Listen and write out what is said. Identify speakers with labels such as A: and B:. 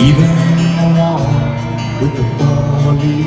A: Even in the wall with the four-leaf